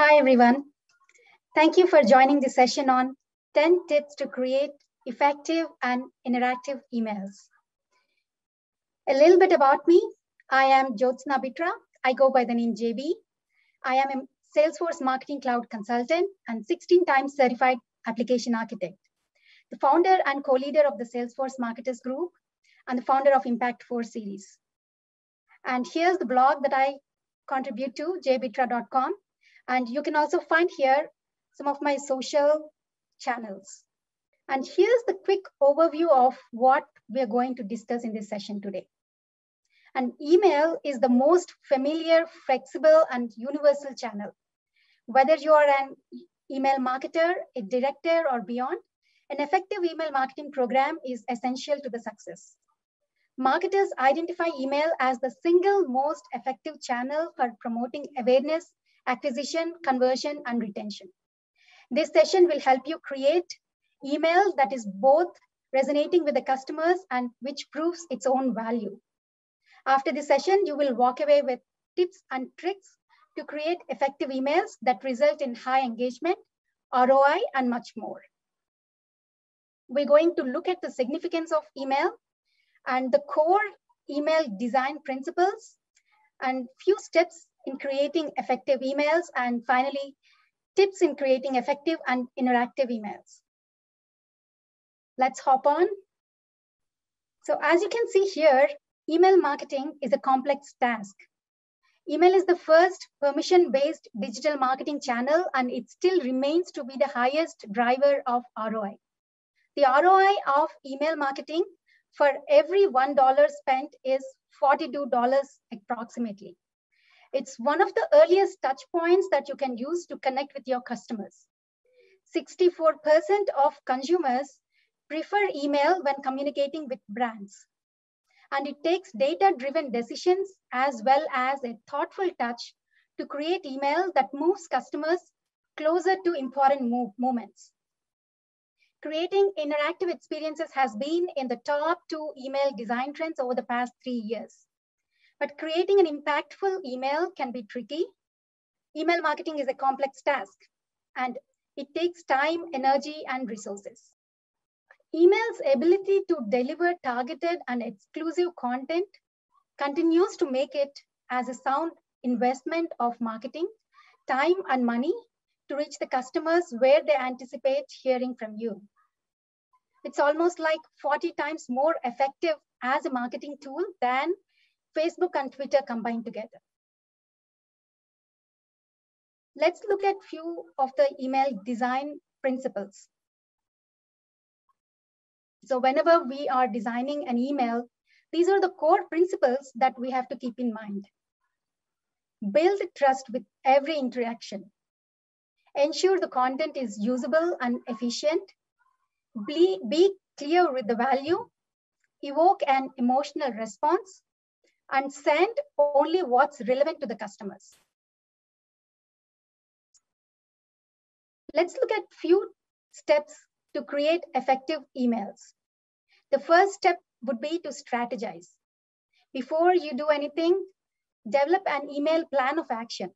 Hi, everyone. Thank you for joining the session on 10 tips to create effective and interactive emails. A little bit about me. I am Jyothsna Bitra. I go by the name JB. I am a Salesforce Marketing Cloud consultant and 16 times certified application architect, the founder and co-leader of the Salesforce Marketers Group, and the founder of Impact 4 series. And here's the blog that I contribute to, jbitra.com. And you can also find here some of my social channels. And here's the quick overview of what we're going to discuss in this session today. And email is the most familiar, flexible, and universal channel. Whether you are an email marketer, a director, or beyond, an effective email marketing program is essential to the success. Marketers identify email as the single most effective channel for promoting awareness, acquisition, conversion, and retention. This session will help you create email that is both resonating with the customers and which proves its own value. After the session, you will walk away with tips and tricks to create effective emails that result in high engagement, ROI, and much more. We're going to look at the significance of email and the core email design principles and few steps in creating effective emails and finally tips in creating effective and interactive emails. Let's hop on. So as you can see here, email marketing is a complex task. Email is the first permission-based digital marketing channel and it still remains to be the highest driver of ROI. The ROI of email marketing for every $1 spent is $42 approximately. It's one of the earliest touch points that you can use to connect with your customers. 64% of consumers prefer email when communicating with brands. And it takes data-driven decisions as well as a thoughtful touch to create email that moves customers closer to important move moments. Creating interactive experiences has been in the top two email design trends over the past three years. But creating an impactful email can be tricky. Email marketing is a complex task and it takes time, energy, and resources. Email's ability to deliver targeted and exclusive content continues to make it as a sound investment of marketing, time, and money to reach the customers where they anticipate hearing from you. It's almost like 40 times more effective as a marketing tool than Facebook and Twitter combined together. Let's look at few of the email design principles. So whenever we are designing an email, these are the core principles that we have to keep in mind. Build trust with every interaction. Ensure the content is usable and efficient. Be, be clear with the value. Evoke an emotional response and send only what's relevant to the customers. Let's look at few steps to create effective emails. The first step would be to strategize. Before you do anything, develop an email plan of action.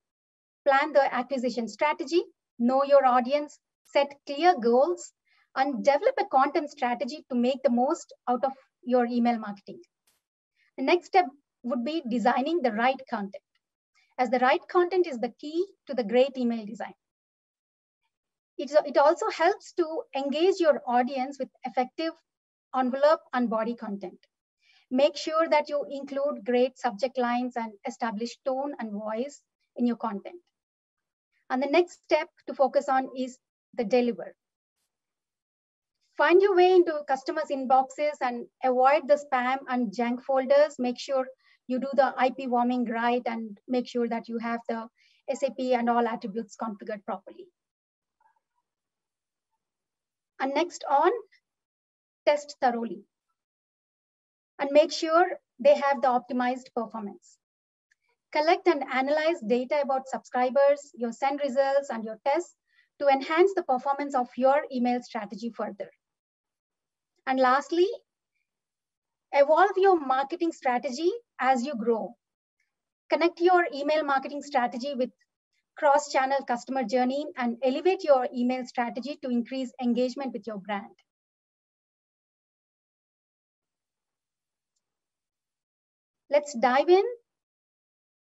Plan the acquisition strategy, know your audience, set clear goals, and develop a content strategy to make the most out of your email marketing. The next step would be designing the right content, as the right content is the key to the great email design. It, it also helps to engage your audience with effective envelope and body content. Make sure that you include great subject lines and establish tone and voice in your content. And the next step to focus on is the deliver. Find your way into customers' inboxes and avoid the spam and junk folders. Make sure you do the IP warming right and make sure that you have the SAP and all attributes configured properly. And next on, test thoroughly and make sure they have the optimized performance. Collect and analyze data about subscribers, your send results, and your tests to enhance the performance of your email strategy further. And lastly, evolve your marketing strategy as you grow. Connect your email marketing strategy with cross-channel customer journey and elevate your email strategy to increase engagement with your brand. Let's dive in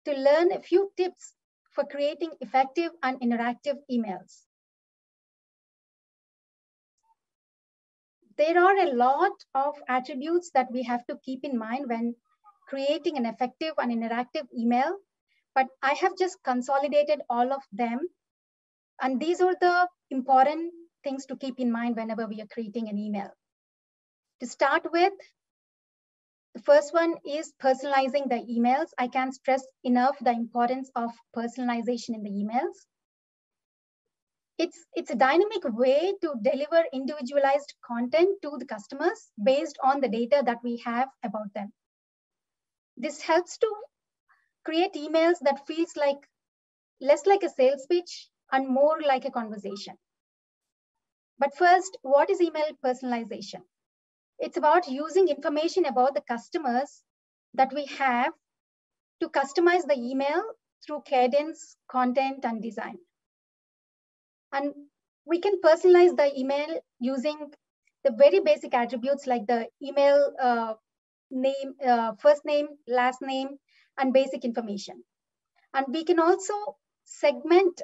to learn a few tips for creating effective and interactive emails. There are a lot of attributes that we have to keep in mind when creating an effective and interactive email, but I have just consolidated all of them. And these are the important things to keep in mind whenever we are creating an email. To start with, the first one is personalizing the emails. I can't stress enough the importance of personalization in the emails. It's, it's a dynamic way to deliver individualized content to the customers based on the data that we have about them. This helps to create emails that feels like less like a sales pitch and more like a conversation. But first, what is email personalization? It's about using information about the customers that we have to customize the email through cadence, content, and design. And we can personalize the email using the very basic attributes like the email uh, name, uh, first name, last name, and basic information. And we can also segment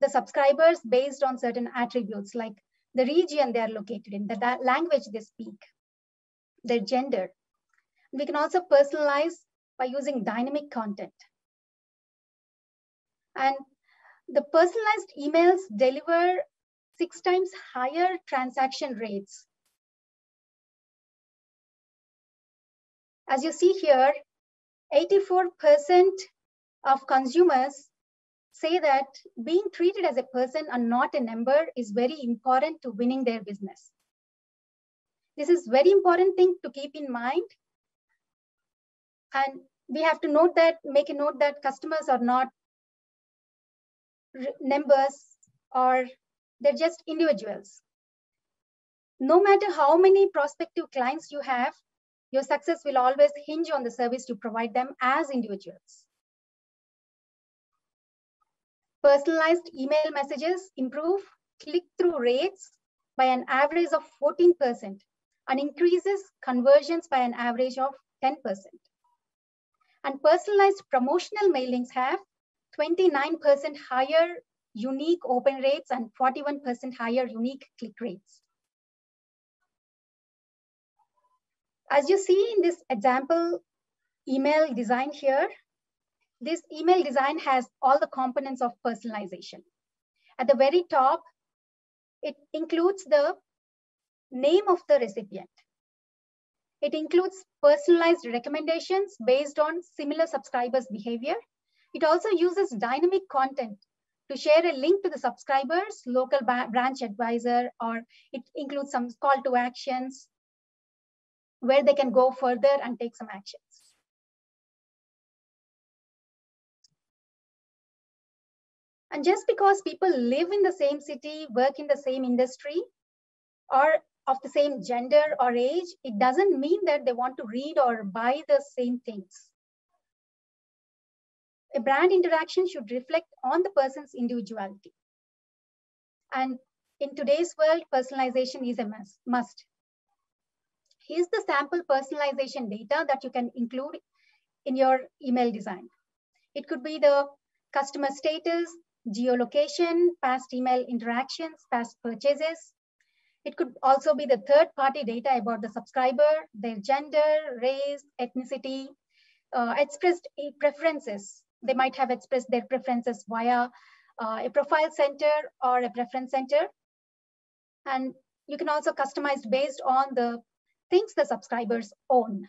the subscribers based on certain attributes like the region they are located in, the language they speak, their gender. We can also personalize by using dynamic content. And the personalized emails deliver six times higher transaction rates. As you see here, 84% of consumers say that being treated as a person and not a number is very important to winning their business. This is very important thing to keep in mind. And we have to note that, make a note that customers are not numbers or they're just individuals. No matter how many prospective clients you have, your success will always hinge on the service you provide them as individuals. Personalized email messages improve click-through rates by an average of 14% and increases conversions by an average of 10%. And personalized promotional mailings have 29% higher unique open rates and 41% higher unique click rates. As you see in this example email design here, this email design has all the components of personalization. At the very top, it includes the name of the recipient. It includes personalized recommendations based on similar subscribers' behavior. It also uses dynamic content to share a link to the subscriber's local branch advisor, or it includes some call to actions where they can go further and take some actions. And just because people live in the same city, work in the same industry, or of the same gender or age, it doesn't mean that they want to read or buy the same things. A brand interaction should reflect on the person's individuality. And in today's world, personalization is a must. Here's the sample personalization data that you can include in your email design. It could be the customer status, geolocation, past email interactions, past purchases. It could also be the third party data about the subscriber, their gender, race, ethnicity, uh, expressed preferences. They might have expressed their preferences via uh, a profile center or a preference center. And you can also customize based on the things the subscribers own.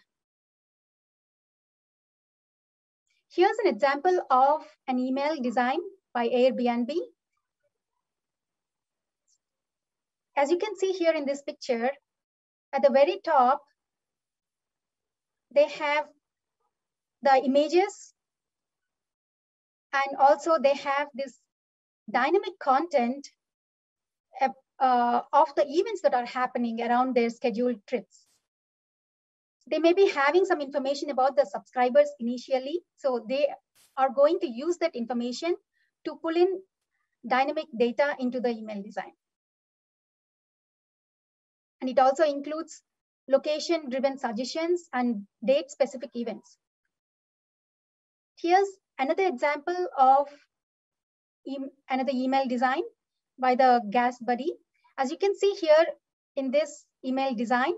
Here's an example of an email design by Airbnb. As you can see here in this picture, at the very top, they have the images and also they have this dynamic content uh, of the events that are happening around their scheduled trips. They may be having some information about the subscribers initially. So they are going to use that information to pull in dynamic data into the email design. And it also includes location driven suggestions and date specific events. Here's another example of e another email design by the GasBuddy. As you can see here in this email design,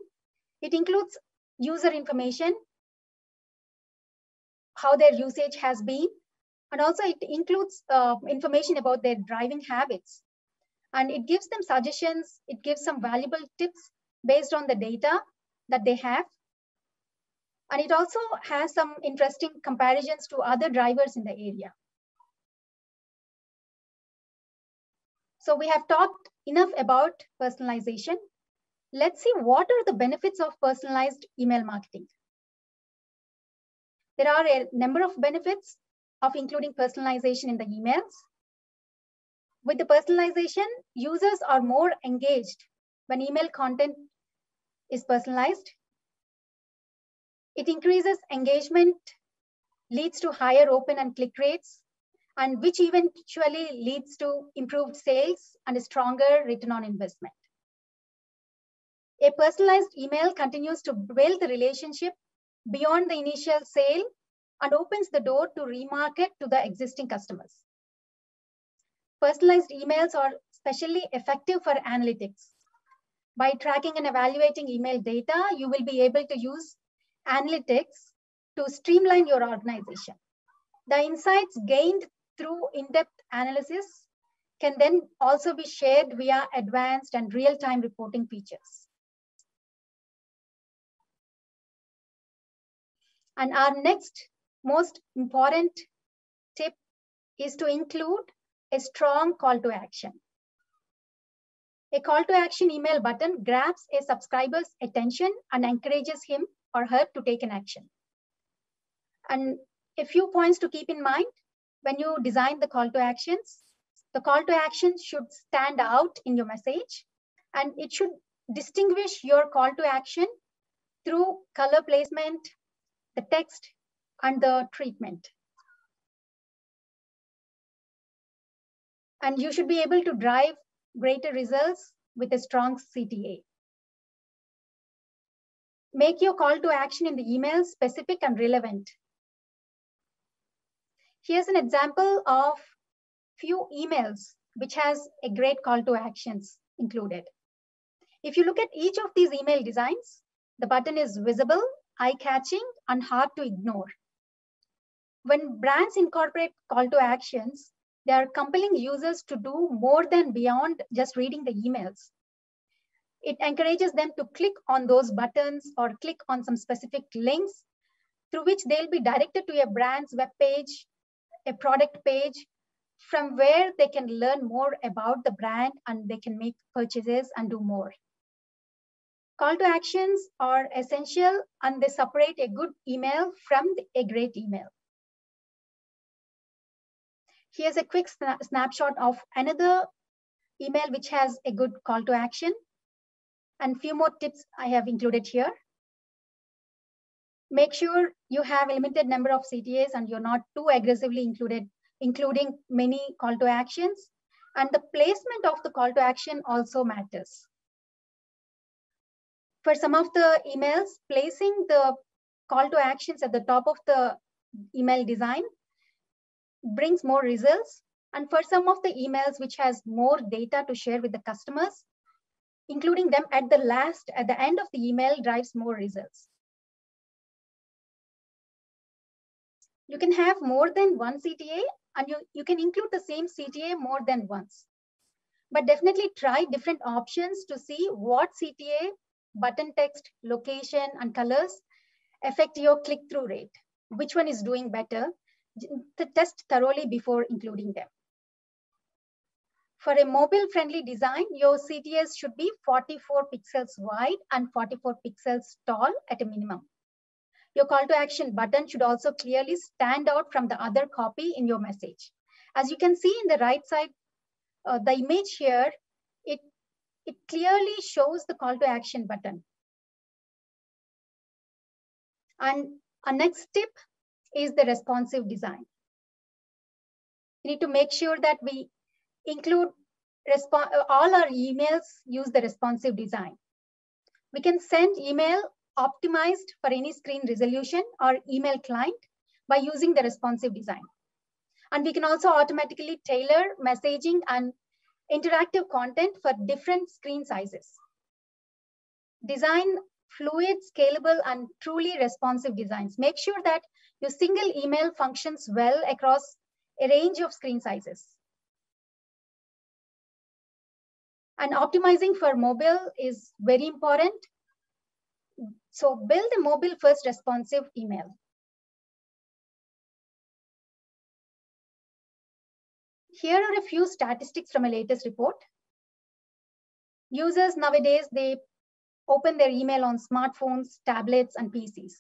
it includes user information, how their usage has been, and also it includes uh, information about their driving habits. And it gives them suggestions, it gives some valuable tips based on the data that they have. And it also has some interesting comparisons to other drivers in the area. So we have talked enough about personalization. Let's see what are the benefits of personalized email marketing. There are a number of benefits of including personalization in the emails. With the personalization, users are more engaged when email content is personalized. It increases engagement, leads to higher open and click rates, and which eventually leads to improved sales and a stronger return on investment. A personalized email continues to build the relationship beyond the initial sale and opens the door to remarket to the existing customers. Personalized emails are especially effective for analytics. By tracking and evaluating email data, you will be able to use analytics to streamline your organization. The insights gained through in-depth analysis can then also be shared via advanced and real-time reporting features. And our next most important tip is to include a strong call to action. A call to action email button grabs a subscriber's attention and encourages him or her to take an action. And a few points to keep in mind when you design the call to actions. The call to action should stand out in your message and it should distinguish your call to action through color placement, the text, and the treatment. And you should be able to drive greater results with a strong CTA. Make your call to action in the email specific and relevant. Here's an example of few emails which has a great call to actions included. If you look at each of these email designs, the button is visible, eye-catching, and hard to ignore. When brands incorporate call to actions, they are compelling users to do more than beyond just reading the emails. It encourages them to click on those buttons or click on some specific links through which they'll be directed to a brand's web page, a product page, from where they can learn more about the brand and they can make purchases and do more. Call to actions are essential and they separate a good email from a great email. Here's a quick sna snapshot of another email which has a good call to action and few more tips I have included here. Make sure you have a limited number of CTAs and you're not too aggressively included, including many call to actions. And the placement of the call to action also matters. For some of the emails, placing the call to actions at the top of the email design brings more results. And for some of the emails which has more data to share with the customers, including them at the last, at the end of the email drives more results. You can have more than one CTA and you, you can include the same CTA more than once. But definitely try different options to see what CTA, button text, location, and colors affect your click-through rate. Which one is doing better test thoroughly before including them. For a mobile-friendly design, your CTAs should be 44 pixels wide and 44 pixels tall at a minimum. Your call to action button should also clearly stand out from the other copy in your message. As you can see in the right side, uh, the image here, it, it clearly shows the call to action button. And our next tip is the responsive design. We need to make sure that we include all our emails use the responsive design. We can send email optimized for any screen resolution or email client by using the responsive design. And we can also automatically tailor messaging and interactive content for different screen sizes. Design fluid, scalable, and truly responsive designs. Make sure that your single email functions well across a range of screen sizes. And optimizing for mobile is very important. So build a mobile first responsive email. Here are a few statistics from a latest report. Users nowadays, they open their email on smartphones, tablets, and PCs.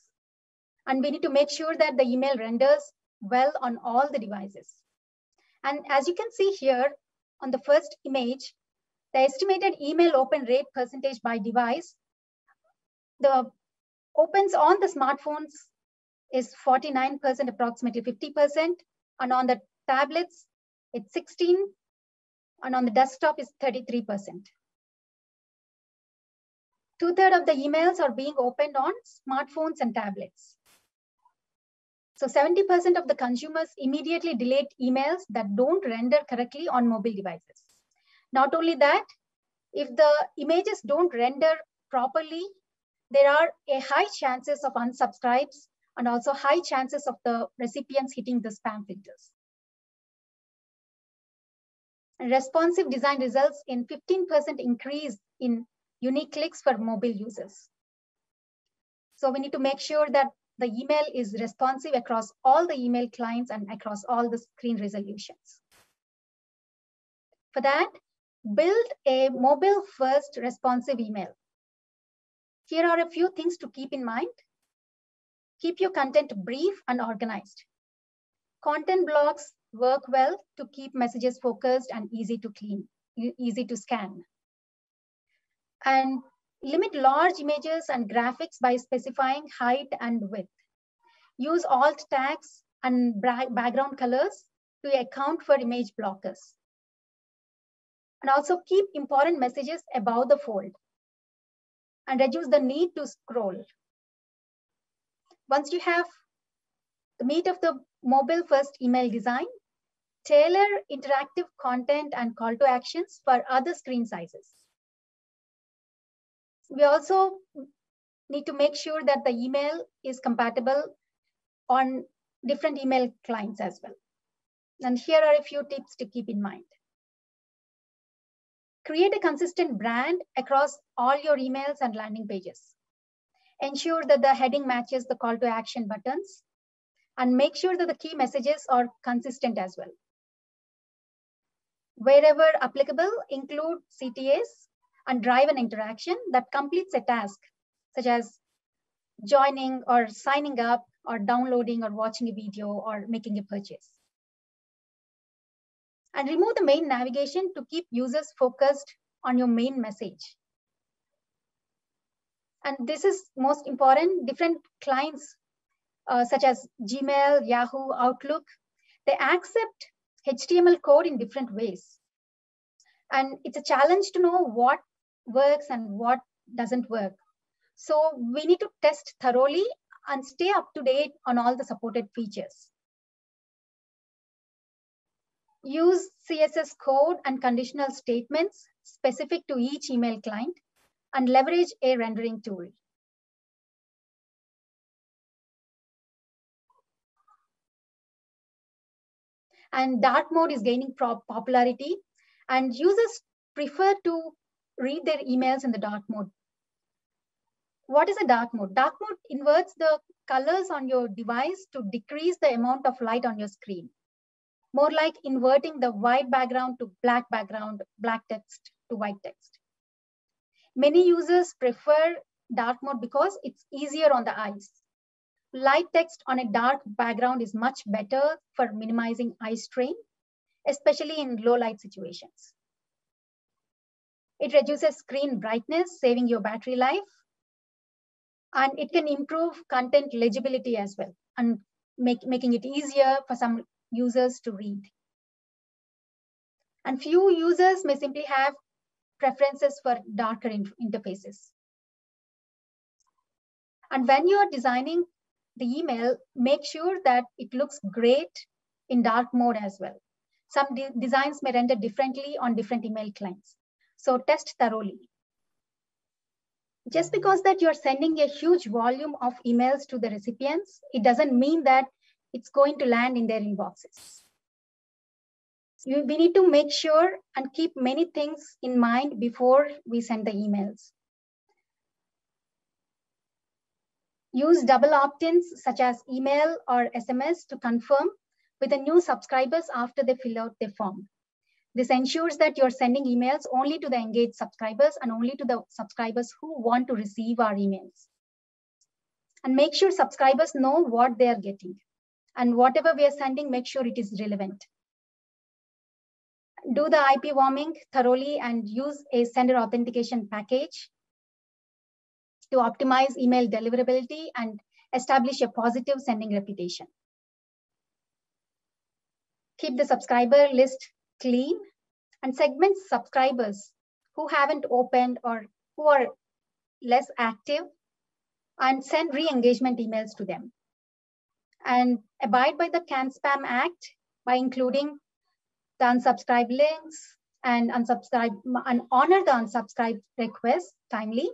And we need to make sure that the email renders well on all the devices. And as you can see here on the first image, the estimated email open rate percentage by device, the opens on the smartphones is 49%, approximately 50%. And on the tablets, it's 16. And on the desktop is 33%. Two-thirds of the emails are being opened on smartphones and tablets. So 70% of the consumers immediately delete emails that don't render correctly on mobile devices. Not only that, if the images don't render properly, there are a high chances of unsubscribes and also high chances of the recipients hitting the spam filters. Responsive design results in 15% increase in unique clicks for mobile users. So we need to make sure that the email is responsive across all the email clients and across all the screen resolutions. For that, build a mobile first responsive email. Here are a few things to keep in mind. Keep your content brief and organized. Content blocks work well to keep messages focused and easy to clean, easy to scan and limit large images and graphics by specifying height and width. Use alt tags and background colors to account for image blockers. And also keep important messages above the fold and reduce the need to scroll. Once you have the meat of the mobile first email design, tailor interactive content and call to actions for other screen sizes we also need to make sure that the email is compatible on different email clients as well. And here are a few tips to keep in mind. Create a consistent brand across all your emails and landing pages. Ensure that the heading matches the call to action buttons and make sure that the key messages are consistent as well. Wherever applicable, include CTAs and drive an interaction that completes a task, such as joining or signing up or downloading or watching a video or making a purchase. And remove the main navigation to keep users focused on your main message. And this is most important, different clients uh, such as Gmail, Yahoo, Outlook, they accept HTML code in different ways. And it's a challenge to know what works and what doesn't work. So we need to test thoroughly and stay up to date on all the supported features. Use CSS code and conditional statements specific to each email client and leverage a rendering tool. And dark mode is gaining popularity and users prefer to read their emails in the dark mode. What is a dark mode? Dark mode inverts the colors on your device to decrease the amount of light on your screen. More like inverting the white background to black background, black text to white text. Many users prefer dark mode because it's easier on the eyes. Light text on a dark background is much better for minimizing eye strain, especially in low light situations. It reduces screen brightness, saving your battery life. And it can improve content legibility as well and make, making it easier for some users to read. And few users may simply have preferences for darker in interfaces. And when you're designing the email, make sure that it looks great in dark mode as well. Some de designs may render differently on different email clients. So test thoroughly. Just because that you're sending a huge volume of emails to the recipients, it doesn't mean that it's going to land in their inboxes. we need to make sure and keep many things in mind before we send the emails. Use double opt-ins such as email or SMS to confirm with the new subscribers after they fill out their form. This ensures that you're sending emails only to the engaged subscribers and only to the subscribers who want to receive our emails. And make sure subscribers know what they are getting. And whatever we are sending, make sure it is relevant. Do the IP warming thoroughly and use a sender authentication package to optimize email deliverability and establish a positive sending reputation keep the subscriber list clean and segment subscribers who haven't opened or who are less active and send re-engagement emails to them. And abide by the CAN-SPAM Act by including the unsubscribe links and unsubscribe and honor the unsubscribe request timely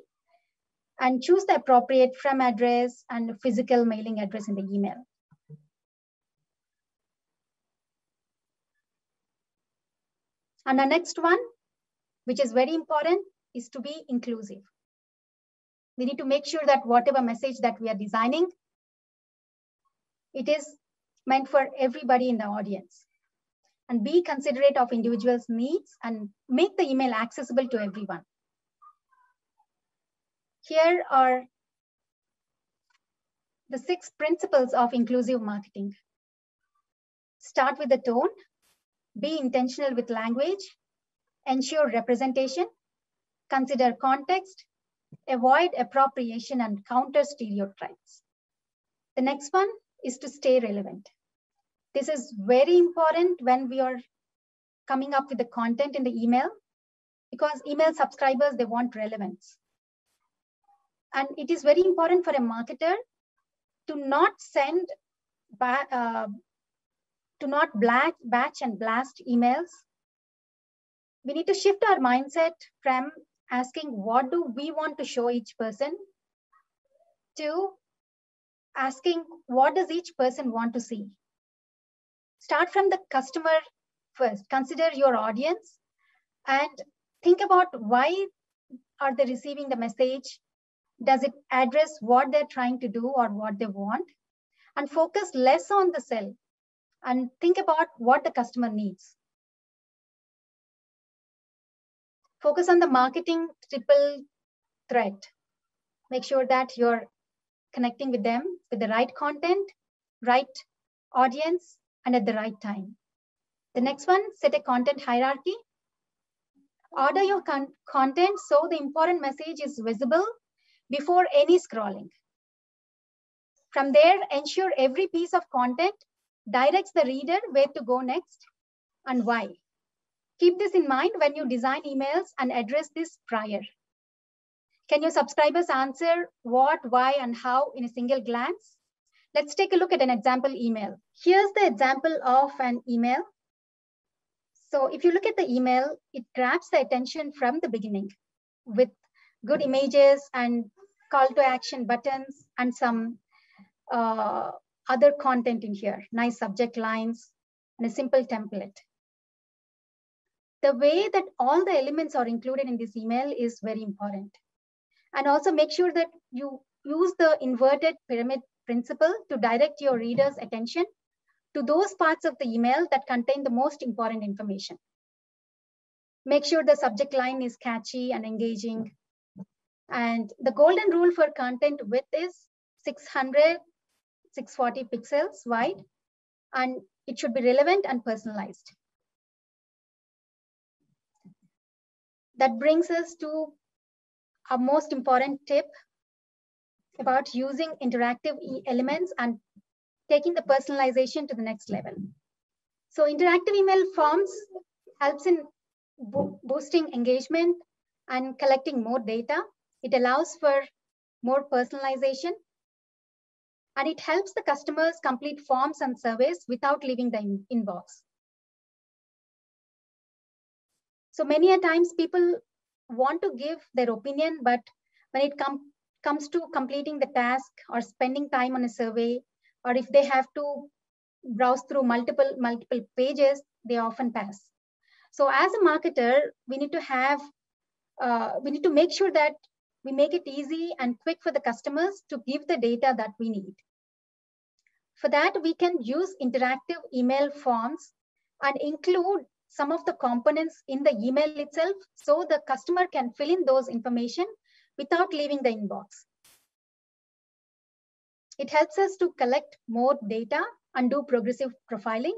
and choose the appropriate from address and physical mailing address in the email. And the next one, which is very important, is to be inclusive. We need to make sure that whatever message that we are designing, it is meant for everybody in the audience. And be considerate of individuals' needs and make the email accessible to everyone. Here are the six principles of inclusive marketing. Start with the tone, be intentional with language, ensure representation, consider context, avoid appropriation and counter stereotypes. The next one is to stay relevant. This is very important when we are coming up with the content in the email because email subscribers, they want relevance. And it is very important for a marketer to not send uh, to not black, batch and blast emails. We need to shift our mindset from asking what do we want to show each person to asking what does each person want to see. Start from the customer first. Consider your audience and think about why are they receiving the message? Does it address what they're trying to do or what they want? And focus less on the sell and think about what the customer needs. Focus on the marketing triple threat. Make sure that you're connecting with them with the right content, right audience, and at the right time. The next one, set a content hierarchy. Order your con content so the important message is visible before any scrolling. From there, ensure every piece of content directs the reader where to go next and why. Keep this in mind when you design emails and address this prior. Can your subscribers answer what, why, and how in a single glance? Let's take a look at an example email. Here's the example of an email. So if you look at the email, it grabs the attention from the beginning with good images and call to action buttons and some uh, other content in here, nice subject lines, and a simple template. The way that all the elements are included in this email is very important. And also make sure that you use the inverted pyramid principle to direct your reader's attention to those parts of the email that contain the most important information. Make sure the subject line is catchy and engaging. And the golden rule for content width is 600 640 pixels wide, and it should be relevant and personalized. That brings us to our most important tip about using interactive elements and taking the personalization to the next level. So interactive email forms helps in bo boosting engagement and collecting more data. It allows for more personalization. And it helps the customers complete forms and surveys without leaving the in inbox. So many a times people want to give their opinion, but when it com comes to completing the task or spending time on a survey, or if they have to browse through multiple, multiple pages, they often pass. So as a marketer, we need to have, uh, we need to make sure that we make it easy and quick for the customers to give the data that we need. For that, we can use interactive email forms and include some of the components in the email itself so the customer can fill in those information without leaving the inbox. It helps us to collect more data and do progressive profiling.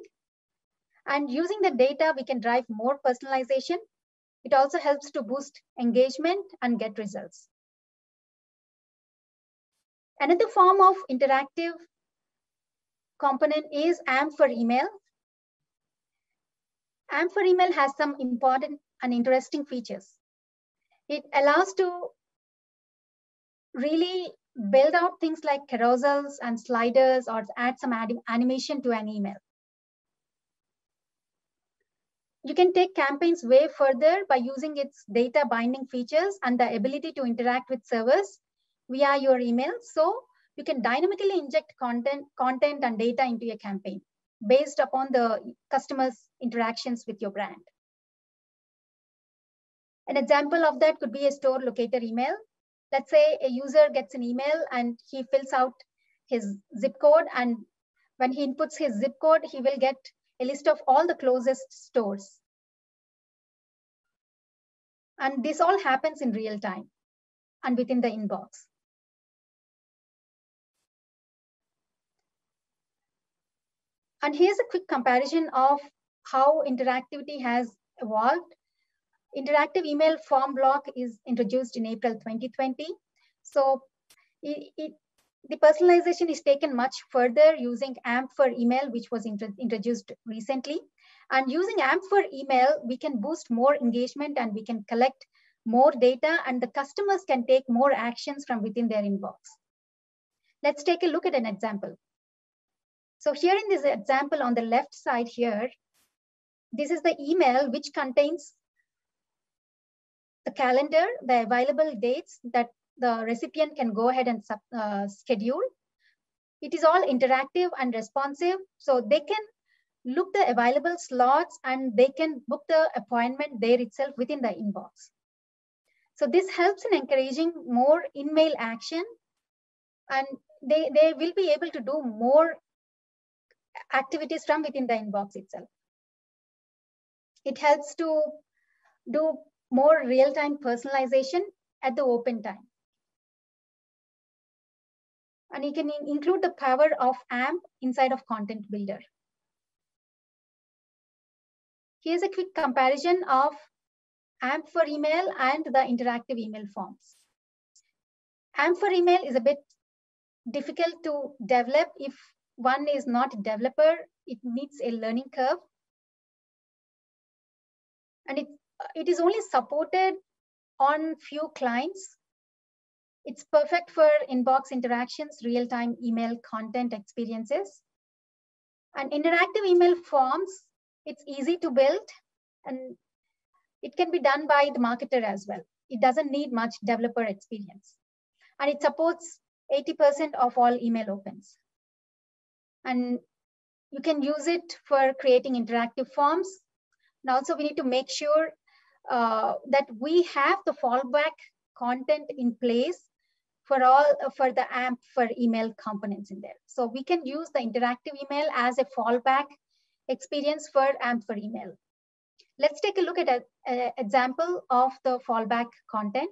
And using the data, we can drive more personalization. It also helps to boost engagement and get results. Another form of interactive component is AMP for email. AMP for email has some important and interesting features. It allows to really build out things like carousels and sliders or add some animation to an email. You can take campaigns way further by using its data binding features and the ability to interact with servers via your email. So you can dynamically inject content, content and data into your campaign based upon the customer's interactions with your brand. An example of that could be a store locator email let's say a user gets an email and he fills out his zip code and when he inputs his zip code, he will get a list of all the closest stores. And this all happens in real time and within the inbox. And here's a quick comparison of how interactivity has evolved interactive email form block is introduced in April 2020. So it, it, the personalization is taken much further using AMP for email, which was int introduced recently. And using AMP for email, we can boost more engagement and we can collect more data and the customers can take more actions from within their inbox. Let's take a look at an example. So here in this example on the left side here, this is the email which contains the calendar, the available dates that the recipient can go ahead and uh, schedule. It is all interactive and responsive. So they can look the available slots and they can book the appointment there itself within the inbox. So this helps in encouraging more in-mail action and they, they will be able to do more activities from within the inbox itself. It helps to do more real-time personalization at the open time. And you can include the power of AMP inside of Content Builder. Here's a quick comparison of AMP for email and the interactive email forms. AMP for email is a bit difficult to develop if one is not a developer. It needs a learning curve. And it it is only supported on few clients. It's perfect for inbox interactions, real-time email content experiences. And interactive email forms, it's easy to build and it can be done by the marketer as well. It doesn't need much developer experience. And it supports 80% of all email opens. And you can use it for creating interactive forms. And also we need to make sure uh, that we have the fallback content in place for all for the AMP for email components in there. So we can use the interactive email as a fallback experience for AMP for email. Let's take a look at an example of the fallback content.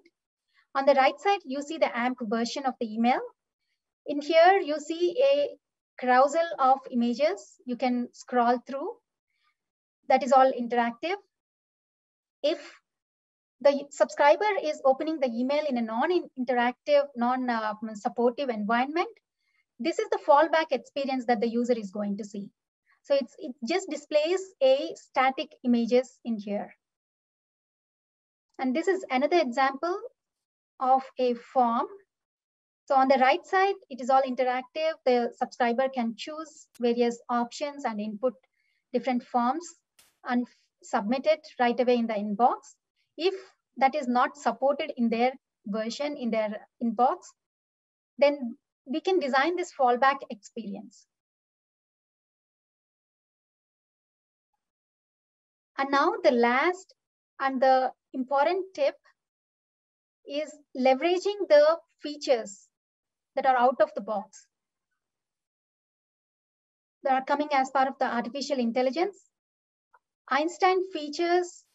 On the right side, you see the AMP version of the email. In here, you see a carousel of images you can scroll through. That is all interactive if the subscriber is opening the email in a non-interactive, non-supportive environment, this is the fallback experience that the user is going to see. So it's, it just displays a static images in here. And this is another example of a form. So on the right side, it is all interactive. The subscriber can choose various options and input different forms and submit it right away in the inbox. If that is not supported in their version, in their inbox, then we can design this fallback experience. And now the last and the important tip is leveraging the features that are out of the box that are coming as part of the artificial intelligence. Einstein features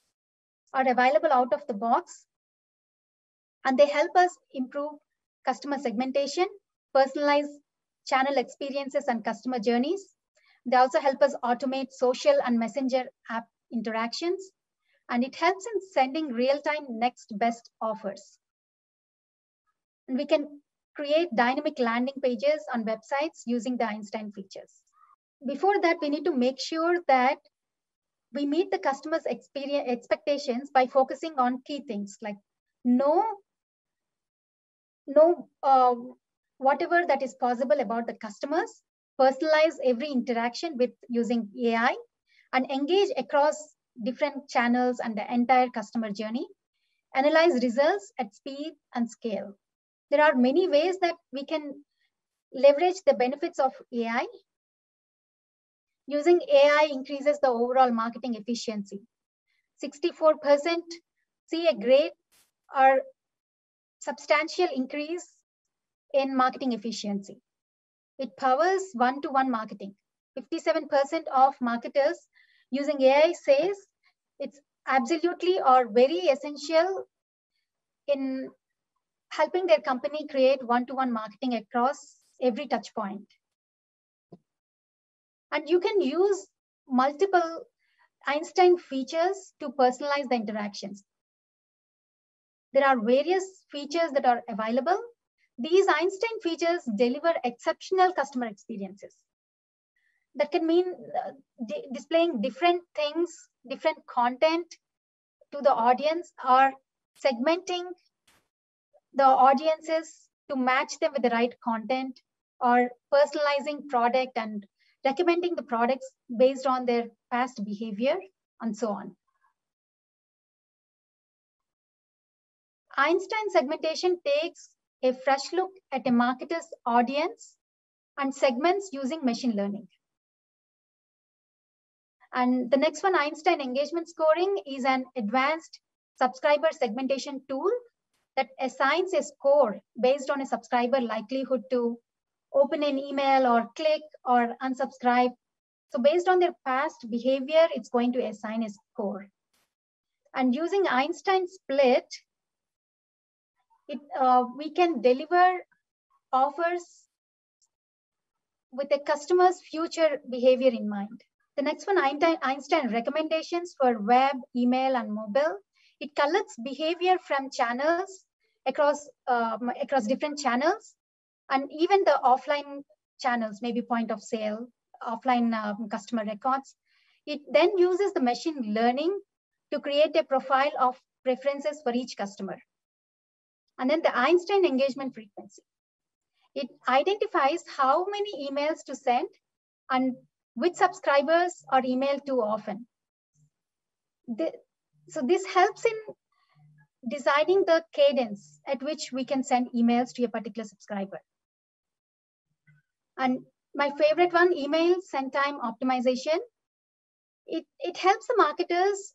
are available out of the box and they help us improve customer segmentation, personalize channel experiences and customer journeys. They also help us automate social and messenger app interactions, and it helps in sending real-time next best offers. And we can create dynamic landing pages on websites using the Einstein features. Before that, we need to make sure that we meet the customer's expectations by focusing on key things like know, know uh, whatever that is possible about the customers, personalize every interaction with using AI, and engage across different channels and the entire customer journey, analyze results at speed and scale. There are many ways that we can leverage the benefits of AI. Using AI increases the overall marketing efficiency. 64% see a great or substantial increase in marketing efficiency. It powers one-to-one -one marketing. 57% of marketers using AI says it's absolutely or very essential in helping their company create one-to-one marketing across every touch point. And you can use multiple Einstein features to personalize the interactions. There are various features that are available. These Einstein features deliver exceptional customer experiences that can mean uh, displaying different things, different content to the audience or segmenting the audiences to match them with the right content or personalizing product and recommending the products based on their past behavior and so on. Einstein segmentation takes a fresh look at a marketer's audience and segments using machine learning. And the next one, Einstein engagement scoring is an advanced subscriber segmentation tool that assigns a score based on a subscriber likelihood to open an email or click or unsubscribe. So based on their past behavior, it's going to assign a score. And using Einstein split, it, uh, we can deliver offers with a customer's future behavior in mind. The next one, Einstein recommendations for web, email, and mobile. It collects behavior from channels across, um, across different channels and even the offline channels, maybe point of sale, offline um, customer records. It then uses the machine learning to create a profile of preferences for each customer. And then the Einstein engagement frequency. It identifies how many emails to send and which subscribers are emailed too often. The, so this helps in deciding the cadence at which we can send emails to a particular subscriber. And my favorite one, email send time optimization. It, it helps the marketers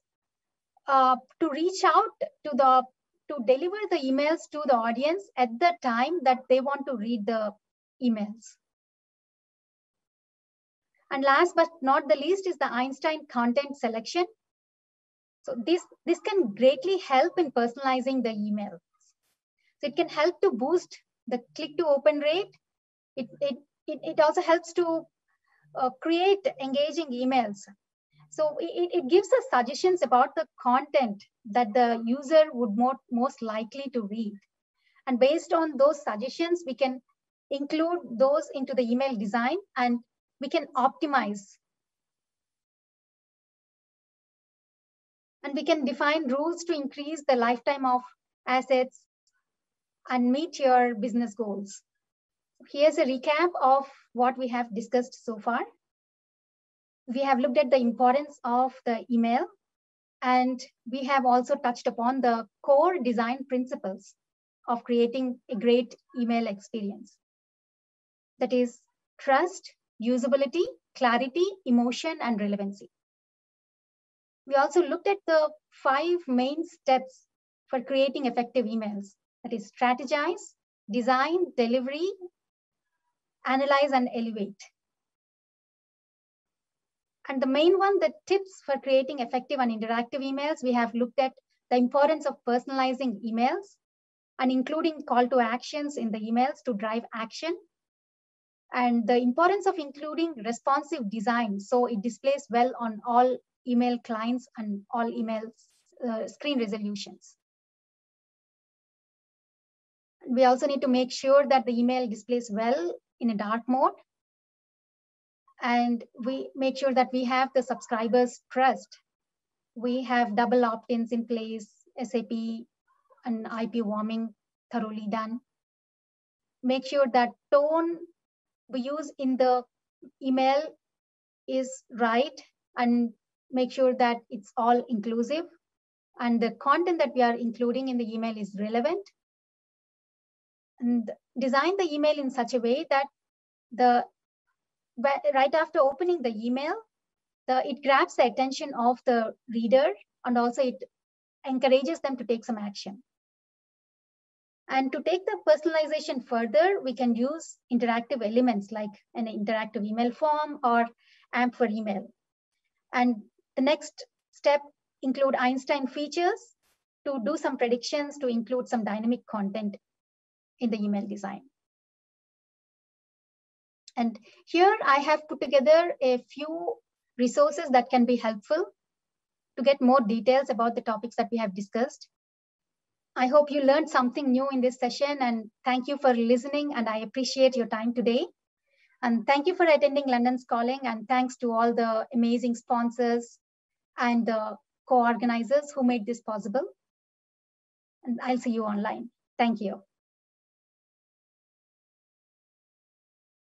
uh, to reach out to the to deliver the emails to the audience at the time that they want to read the emails. And last but not the least is the Einstein content selection. So this, this can greatly help in personalizing the emails. So it can help to boost the click to open rate. It, it, it, it also helps to uh, create engaging emails. So it, it gives us suggestions about the content that the user would more, most likely to read. And based on those suggestions, we can include those into the email design and we can optimize And we can define rules to increase the lifetime of assets and meet your business goals. Here's a recap of what we have discussed so far. We have looked at the importance of the email and we have also touched upon the core design principles of creating a great email experience. That is trust, usability, clarity, emotion, and relevancy. We also looked at the five main steps for creating effective emails. That is strategize, design, delivery, analyze, and elevate. And the main one, the tips for creating effective and interactive emails, we have looked at the importance of personalizing emails and including call to actions in the emails to drive action. And the importance of including responsive design so it displays well on all email clients and all email uh, screen resolutions. We also need to make sure that the email displays well in a dark mode. And we make sure that we have the subscribers trust. We have double opt-ins in place, SAP and IP warming thoroughly done. Make sure that tone we use in the email is right and make sure that it's all inclusive. And the content that we are including in the email is relevant. And design the email in such a way that the right after opening the email the it grabs the attention of the reader and also it encourages them to take some action. And to take the personalization further we can use interactive elements like an interactive email form or amp for email. And the next step include Einstein features to do some predictions to include some dynamic content in the email design. And here I have put together a few resources that can be helpful to get more details about the topics that we have discussed. I hope you learned something new in this session and thank you for listening and I appreciate your time today. And thank you for attending London's Calling and thanks to all the amazing sponsors and the co-organizers who made this possible. And I'll see you online. Thank you.